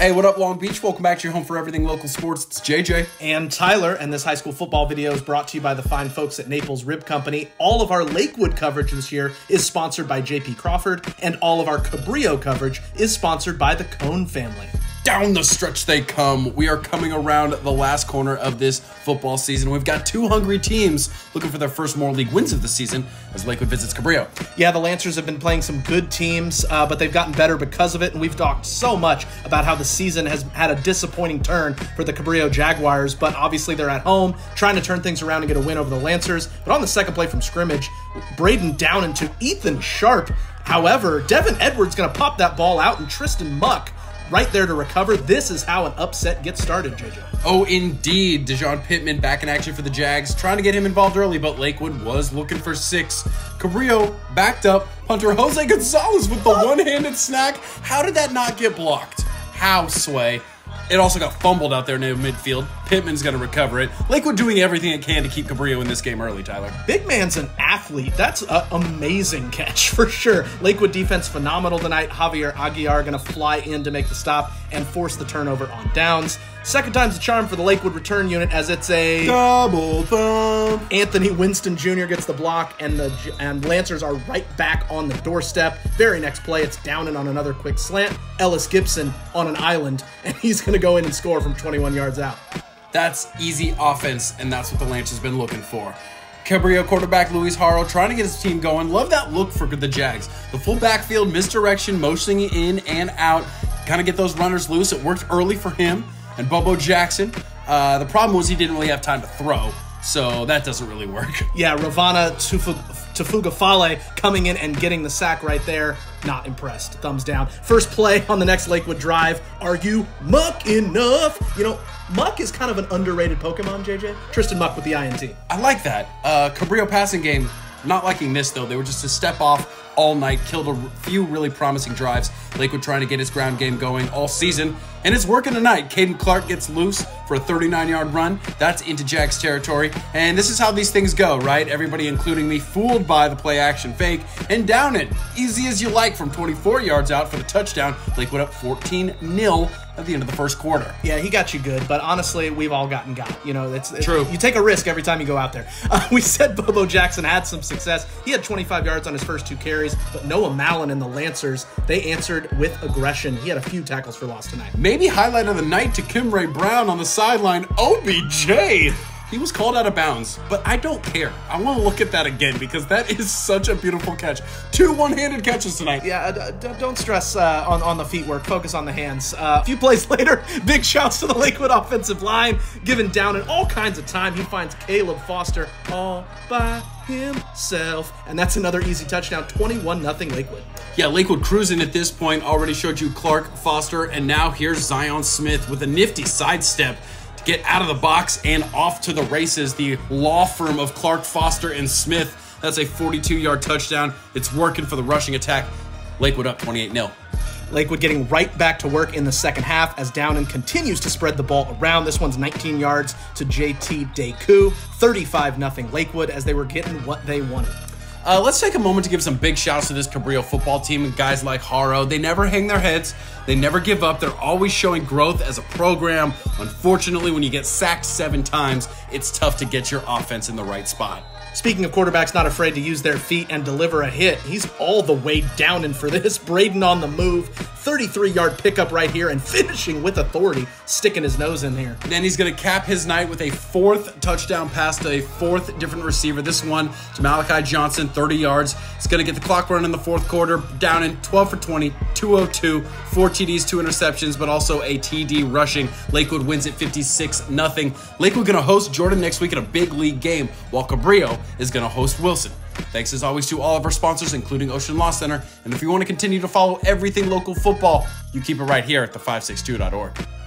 Hey, what up, Long Beach? Welcome back to your home for everything local sports. It's JJ. And Tyler, and this high school football video is brought to you by the fine folks at Naples Rib Company. All of our Lakewood coverage this year is sponsored by JP Crawford, and all of our Cabrillo coverage is sponsored by the Cone family down the stretch they come. We are coming around the last corner of this football season. We've got two hungry teams looking for their first Moore League wins of the season as Lakewood visits Cabrillo. Yeah, the Lancers have been playing some good teams, uh, but they've gotten better because of it. And we've talked so much about how the season has had a disappointing turn for the Cabrillo Jaguars, but obviously they're at home trying to turn things around and get a win over the Lancers. But on the second play from scrimmage, Braden Downen to Ethan Sharp. However, Devin Edwards going to pop that ball out, and Tristan Muck right there to recover. This is how an upset gets started, JJ. Oh, indeed. Dejon Pittman back in action for the Jags, trying to get him involved early, but Lakewood was looking for six. Cabrillo backed up. Hunter Jose Gonzalez with the one handed snack. How did that not get blocked? How, Sway? It also got fumbled out there near midfield. Pittman's going to recover it. Lakewood doing everything it can to keep Cabrillo in this game early, Tyler. Big man's an athlete. That's an amazing catch for sure. Lakewood defense phenomenal tonight. Javier Aguiar going to fly in to make the stop and force the turnover on downs. Second time's a charm for the Lakewood return unit as it's a double thumb. Anthony Winston Jr. gets the block, and the and Lancers are right back on the doorstep. Very next play, it's Downen on another quick slant. Ellis Gibson on an island, and he's going to go in and score from 21 yards out. That's easy offense, and that's what the Lancers been looking for. Cabrillo quarterback Luis Haro trying to get his team going. Love that look for the Jags. The full backfield misdirection, motioning in and out, kind of get those runners loose. It worked early for him and Bobo Jackson. Uh, the problem was he didn't really have time to throw, so that doesn't really work. Yeah, Ravana Tufugafale coming in and getting the sack right there. Not impressed. Thumbs down. First play on the next Lakewood drive. Are you muck enough? You know, Muck is kind of an underrated Pokemon, JJ. Tristan Muck with the INT. I like that. Uh, Cabrillo passing game, not liking this though. They were just a step off all night, killed a few really promising drives. Lakewood trying to get his ground game going all season, and it's working tonight. Caden Clark gets loose for a 39 yard run. That's into Jack's territory. And this is how these things go, right? Everybody, including me, fooled by the play action fake and down it. Easy as you like from 24 yards out for the touchdown. Lakewood up 14 0 at the end of the first quarter. Yeah, he got you good, but honestly, we've all gotten got. You know, it's, it's true. You take a risk every time you go out there. Uh, we said Bobo Jackson had some success. He had 25 yards on his first two carries, but Noah Mallon and the Lancers they answered with aggression. He had a few tackles for loss tonight. Maybe highlight of the night to Kim Ray Brown on the sideline. OBJ. He was called out of bounds, but I don't care. I want to look at that again because that is such a beautiful catch. Two one-handed catches tonight. Yeah, don't stress uh, on, on the feet work. Focus on the hands. Uh, a few plays later, big shouts to the Lakewood offensive line. Given Downen all kinds of time, he finds Caleb Foster all by himself. And that's another easy touchdown, 21 0 Lakewood. Yeah, Lakewood cruising at this point. Already showed you Clark Foster, and now here's Zion Smith with a nifty sidestep get out of the box and off to the races. The law firm of Clark Foster and Smith. That's a 42 yard touchdown. It's working for the rushing attack. Lakewood up 28 0. Lakewood getting right back to work in the second half as Downen continues to spread the ball around. This one's 19 yards to JT Deku. 35 0 Lakewood as they were getting what they wanted. Uh, let's take a moment to give some big shouts to this Cabrillo football team and guys like Haro. They never hang their heads. They never give up. They're always showing growth as a program. Unfortunately, when you get sacked seven times, it's tough to get your offense in the right spot. Speaking of quarterbacks not afraid to use their feet and deliver a hit, he's all the way down and for this. Braden on the move, 33 yard pickup right here and finishing with authority, sticking his nose in here. Then he's going to cap his night with a fourth touchdown pass to a fourth different receiver. This one to Malachi Johnson, 30 yards. He's going to get the clock running in the fourth quarter, Downen 12 for 20, 202, four TDs, two interceptions, but also a TD rushing. Lakewood wins it 56 0. Lakewood going to host Jordan next week in a big league game, while Cabrillo is going to host Wilson. Thanks as always to all of our sponsors, including Ocean Law Center. And if you want to continue to follow everything local football, you keep it right here at the562.org.